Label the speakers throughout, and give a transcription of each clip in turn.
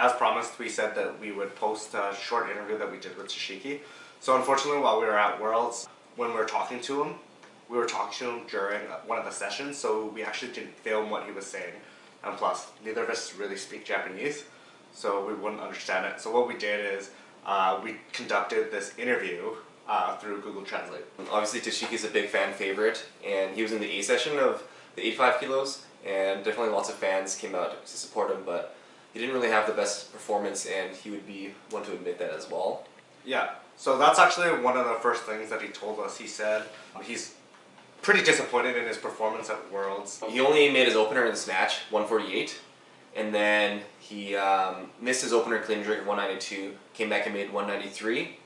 Speaker 1: As promised, we said that we would post a short interview that we did with Toshiki. So unfortunately, while we were at Worlds, when we were talking to him, we were talking to him during one of the sessions, so we actually didn't film what he was saying. And plus, neither of us really speak Japanese, so we wouldn't understand it. So what we did is uh, we conducted this interview uh, through Google Translate.
Speaker 2: Obviously, Toshiki's a big fan favorite, and he was in the A session of the 85 kilos, and definitely lots of fans came out to support him, but he didn't really have the best performance, and he would be one to admit that as well.
Speaker 1: Yeah, so that's actually one of the first things that he told us. He said he's pretty disappointed in his performance at Worlds.
Speaker 2: He only made his opener in the snatch, 148, and then he um, missed his opener clean jerk 192, came back and made 193,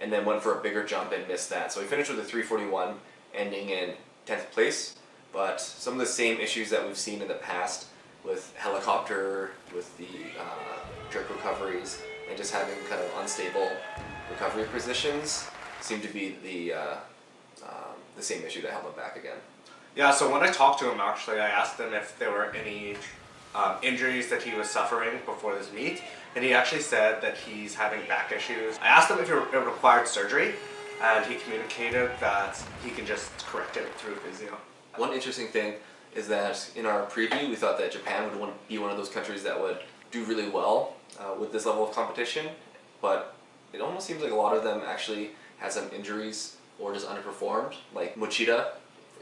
Speaker 2: and then went for a bigger jump and missed that. So he finished with a 341, ending in 10th place. But some of the same issues that we've seen in the past with helicopter, with the uh, jerk recoveries, and just having kind of unstable recovery positions seem to be the uh, um, the same issue that held him back again.
Speaker 1: Yeah, so when I talked to him, actually, I asked him if there were any um, injuries that he was suffering before this meet, and he actually said that he's having back issues. I asked him if it required surgery, and he communicated that he can just correct it through physio.
Speaker 2: One interesting thing is that in our preview, we thought that Japan would be one of those countries that would do really well uh, with this level of competition, but it almost seems like a lot of them actually had some injuries or just underperformed, like Mochida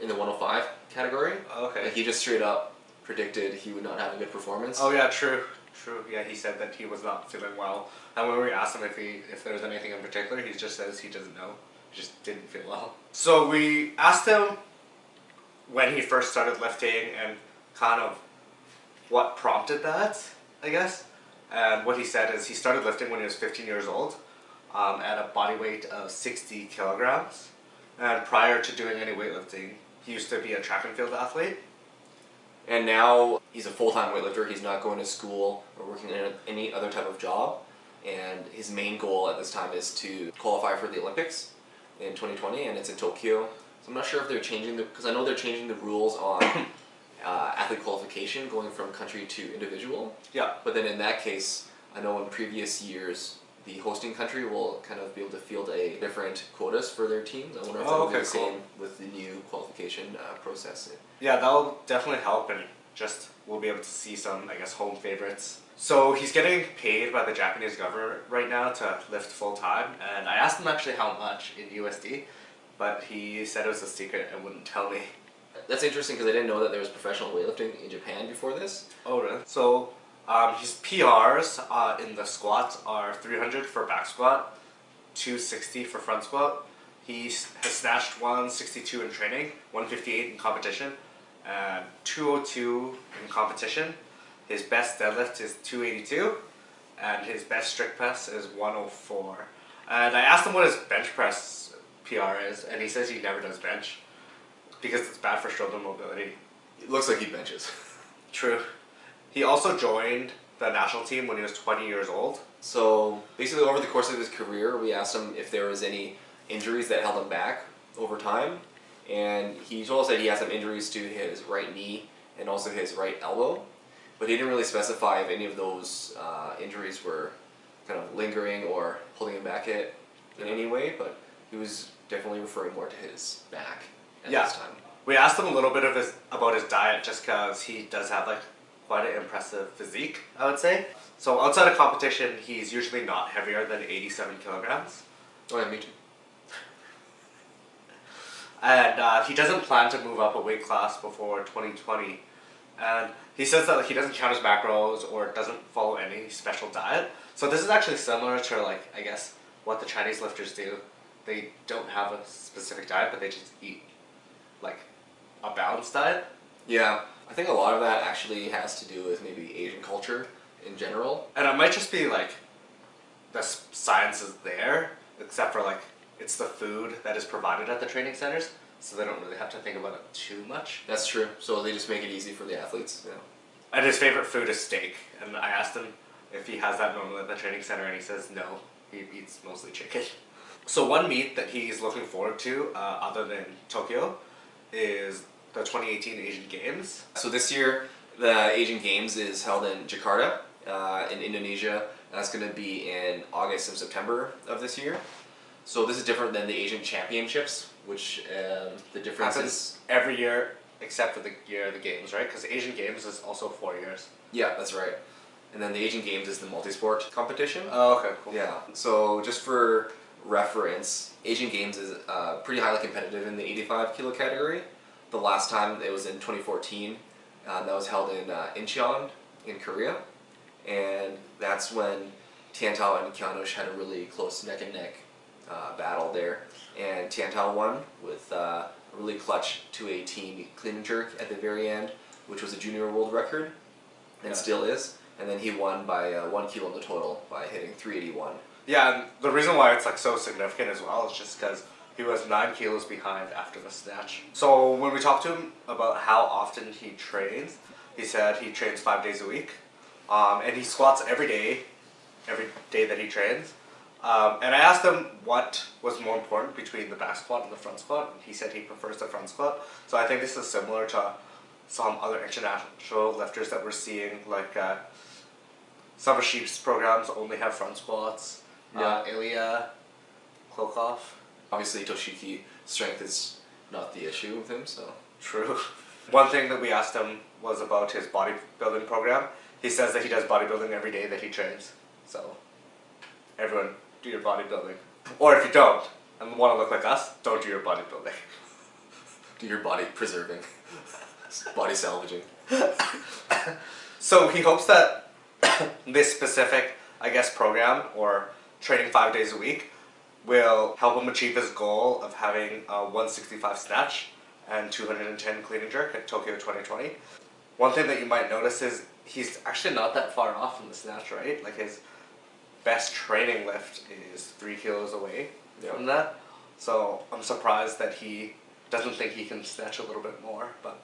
Speaker 2: in the 105 category.
Speaker 1: Okay.
Speaker 2: Like he just straight up predicted he would not have a good performance.
Speaker 1: Oh yeah, true, true. Yeah, he said that he was not feeling well, and when we asked him if he if there was anything in particular, he just says he doesn't know. He just didn't feel well. So we asked him when he first started lifting and kind of what prompted that, I guess. And what he said is he started lifting when he was 15 years old um, at a body weight of 60 kilograms. And prior to doing any weightlifting, he used to be a track and field athlete.
Speaker 2: And now he's a full-time weightlifter. He's not going to school or working in any other type of job. And his main goal at this time is to qualify for the Olympics in 2020, and it's in Tokyo. So I'm not sure if they're changing the because I know they're changing the rules on uh, athlete qualification going from country to individual.
Speaker 1: Yeah.
Speaker 2: But then in that case, I know in previous years the hosting country will kind of be able to field a different quotas for their teams. I wonder if
Speaker 1: Oh,
Speaker 2: that will
Speaker 1: okay,
Speaker 2: be the
Speaker 1: cool.
Speaker 2: same with the new qualification uh, process.
Speaker 1: Yeah, that'll definitely help, and just we'll be able to see some, I guess, home favorites. So he's getting paid by the Japanese government right now to lift full time, and I asked him actually how much in USD, but he said it was a secret and wouldn't tell me.
Speaker 2: That's interesting because I didn't know that there was professional weightlifting in Japan before this.
Speaker 1: Oh, really? So um, his PRs uh, in the squats are 300 for back squat, 260 for front squat. He has snatched 162 in training, 158 in competition, and 202 in competition. His best deadlift is 282, and his best strict press is 104. And I asked him what his bench press PR is, and he says he never does bench because it's bad for shoulder mobility.
Speaker 2: It looks like he benches.
Speaker 1: True. He also joined the national team when he was 20 years old.
Speaker 2: So basically, over the course of his career, we asked him if there was any injuries that held him back over time, and he told us that he had some injuries to his right knee and also his right elbow, but he didn't really specify if any of those uh, injuries were kind of lingering or holding him back it in any way. But he was definitely referring more to his back at
Speaker 1: Yeah.
Speaker 2: this time.
Speaker 1: We asked him a little bit of his about his diet just because he does have like quite an impressive physique, I would say. So outside of competition, he's usually not heavier than 87 kilograms.
Speaker 2: Oh yeah, me too.
Speaker 1: and uh, he doesn't plan to move up a weight class before 2020 and he says that like, he doesn't count his macros or doesn't follow any special diet so this is actually similar to like i guess what the chinese lifters do they don't have a specific diet but they just eat like a balanced diet
Speaker 2: Yeah, I think a lot of that actually has to do with maybe Asian culture in general.
Speaker 1: and it might just be like the science is there except for like it's the food that is provided at the training centers so they don't really have to think about it too much
Speaker 2: That's true. So they just make it easy for the athletes. Yeah.
Speaker 1: And his favorite food is steak. And I asked him if he has that normally at the training center, and he says no. He eats mostly chicken. So one meet that he's looking forward to, uh, other than Tokyo, is the 2018 Asian Games.
Speaker 2: So this year, the Asian Games is held in Jakarta, uh, in Indonesia. That's going to be in August and September of this year. So this is different than the Asian Championships, which um, the difference
Speaker 1: Happens
Speaker 2: is
Speaker 1: every year except for the year of the games, right? Because Asian Games is also four years.
Speaker 2: yeah, that's right. And then the Asian Games is the multi-sport competition.
Speaker 1: Oh, okay, cool.
Speaker 2: Yeah. So just for reference, Asian Games is uh, pretty highly competitive in the 85 kilo category. The last time it was in 2014. Uh, that was held in uh, Incheon in Korea, and that's when Tian Tao and Kianoush had a really close neck and neck uh, battle there, and Tian Tao won with uh, a really clutch 218 clean and jerk at the very end, which was a junior world record, and
Speaker 1: Yeah.
Speaker 2: still is. And then he won by uh, one kilo in the total by hitting 381.
Speaker 1: Yeah, and the reason why it's like so significant as well is just because he was nine kilos behind after the snatch. So when we talked to him about how often he trains, he said he trains five days a week, um, and he squats every day, every day that he trains. Um, and I asked him what was more important between the back squat and the front squat. and He said he prefers the front squat. So I think this is similar to some other international lifters that we're seeing, like uh, Summer Sheep's programs only have front squats. Uh, Ilya, Klokov.
Speaker 2: Obviously, Toshiki strength is not the issue with him, so.
Speaker 1: True. One thing that we asked him was about his bodybuilding program. He says that he does bodybuilding every day that he trains. So, everyone, do your bodybuilding. Or if you don't and want to look like us, don't do your bodybuilding.
Speaker 2: Do your body preserving, body salvaging.
Speaker 1: So he hopes that this specific, I guess, program or training five days a week will help him achieve his goal of having a 165 snatch and 210 clean and jerk at Tokyo 2020. One thing that you might notice is he's actually not that far off from the snatch, right? Like his best training lift is three kilos away
Speaker 2: Yeah.
Speaker 1: from that. So I'm surprised that he doesn't think he can snatch a little bit more, but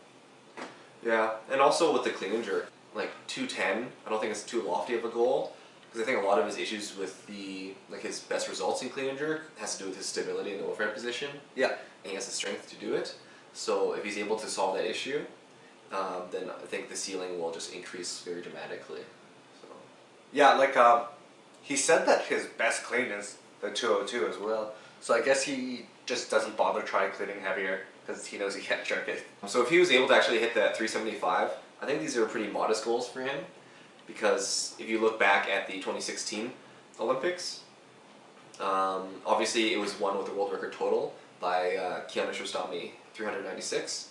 Speaker 2: Yeah, and also with the clean and jerk, like 210, I don't think it's too lofty of a goal. Because I think a lot of his issues with the, like his best results in clean and jerk has to do with his stability in the overhead position.
Speaker 1: yeah.
Speaker 2: and he has the strength to do it. So if he's able to solve that issue, um, then I think the ceiling will just increase very dramatically. So
Speaker 1: Yeah, like um, he said that his best clean is the 202 as well. So I guess he just doesn't bother trying cleaning heavier because he knows he can't jerk it.
Speaker 2: So if he was able to actually hit that 375, I think these are pretty modest goals for him because if you look back at the 2016 Olympics, um, obviously it was won with a world record total by uh, Kianoush Rostami, 396.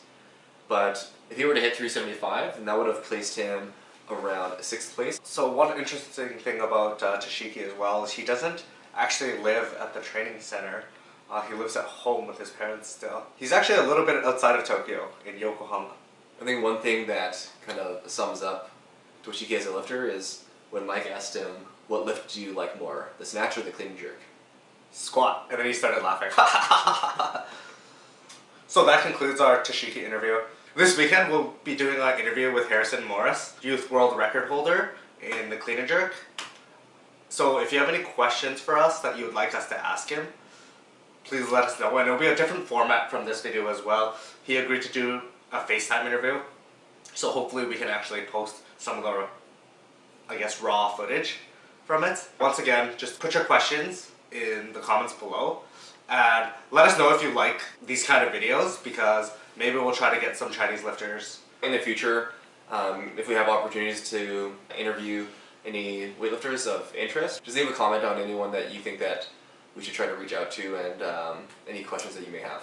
Speaker 2: But if he were to hit 375, then that would have placed him around sixth place.
Speaker 1: So one interesting thing about uh, Toshiki as well is he doesn't actually live at the training center. Uh, he lives at home with his parents still. He's actually a little bit outside of Tokyo in Yokohama.
Speaker 2: I think one thing that kind of sums up Toshiki as a lifter is when Mike asked him, what lift do you like more, the snatch or the clean and jerk?
Speaker 1: Squat, and then he started laughing. so that concludes our Toshiki interview. This weekend we'll be doing an interview with Harrison Maurus, youth world record holder in the clean and jerk. So if you have any questions for us that you would like us to ask him, please let us know. And it'll be a different format from this video as well. He agreed to do a FaceTime interview, so hopefully we can actually post some of the, I guess, raw footage from it. Once again, just put your questions in the comments below and let us know if you like these kind of videos because maybe we'll try to get some Chinese lifters.
Speaker 2: In the future, um, if we have opportunities to interview any weightlifters of interest, just leave a comment on anyone that you think that we should try to reach out to and um, any questions that you may have.